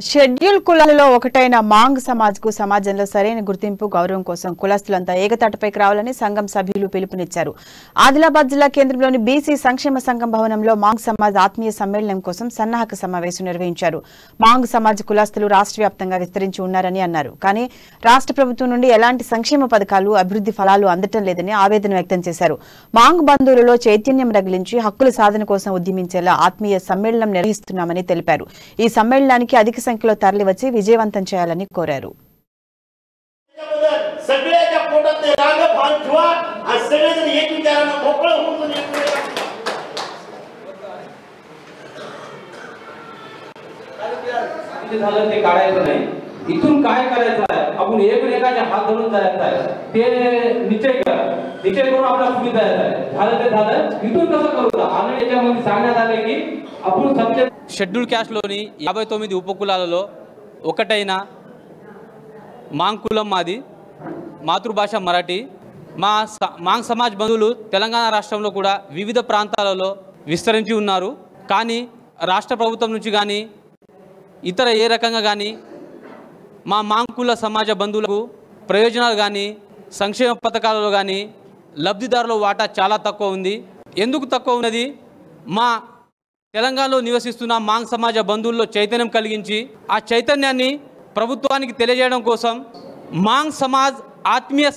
Schedule కులాలలో ఒకటైన Mang సమాజ్కు సమాజంలో సరైన గుర్తింపు గౌరవం కోసం కులస్తులంతా ఏకతాటపైకి రావాలని సంఘం సభ్యులు పిలుపునిచ్చారు. ఆదిలాబాద్ జిల్లా కేంద్రంలోని బీసీ సంక్షేమ సంఘం భవనంలో మాంగ్ సమాజ్ ఆత్మీయ సమ్మేళనం కోసం సన్నాహక సమావేశం నిర్వహించారు. మాంగ్ సమాజ్ కులస్తులు రాష్ట్ర వ్యాప్తంగా విస్తరించి ఉన్నారని అన్నారు. కానీ రాష్ట్ర ప్రభుత్వం నుండి ఎలాంటి సంక్షేమ పథకాలు అభివృద్ధి ఫలాలు అందటం లేదని ఆవేదన వ్యక్తం చేశారు. మాంగ్ బంధువులలో చైతన్యం రగిలించి హక్కుల సాధన కోసం ఉద్యమించేలా ఆత్మీయ సమ్మేళనం నిర్వహిస్తున్నామని తెలిపారు. ఈ సమ్మేళనానికి అధిక సంఖ్యలో తరలివచ్చి విజయవంతం చేయాలని కోరారు त्याच्याबद्दल सगळ्याच्या पोटात ते राग भान ठेवा आणि सगळेजण एकमेकांना मोकळं होऊन तुम्ही एकमेकांना- जे झालं ते काढायचं नाही इथून काय करायचं आहे आपण एकमेकाचे हात धरून जायचं आहे ते निश्चय करा निश्चय करून आपल्या पुढे जायचं आहे झालं ते झालं इथून कसं करू ऑलरेडी याच्यामध्ये सांगण्यात आलंय की आपण सत्य షెడ్యూల్ క్యాస్ట్లోని యాభై తొమ్మిది ఉపకులాలలో ఒకటైన మాంగ్ కులం మాది మాతృభాష మరాఠీ మా స- మాంగ్ సమాజ్ బంధువులు తెలంగాణ రాష్ట్రంలో కూడా వివిధ ప్రాంతాలలో విస్తరించి ఉన్నారు కానీ రాష్ట్ర ప్రభుత్వం నుంచి కానీ ఇతర ఏ రకంగా కానీ మా మాంకుల సమాజ బంధువులకు ప్రయోజనాలు కానీ సంక్షేమ పథకాలలో కానీ లబ్ధిదారుల వాటా చాలా తక్కువ ఉంది. ఎందుకు తక్కువ ఉన్నది? మా తెలంగాణలో నివసిస్తున్న మాంగ్ సమాజ బంధువుల్లో చైతన్యం కలిగించి ఆ చైతన్యాన్ని ప్రభుత్వానికి తెలియజేయడం కోసం మాంగ్ సమాజ్ ఆత్మీయ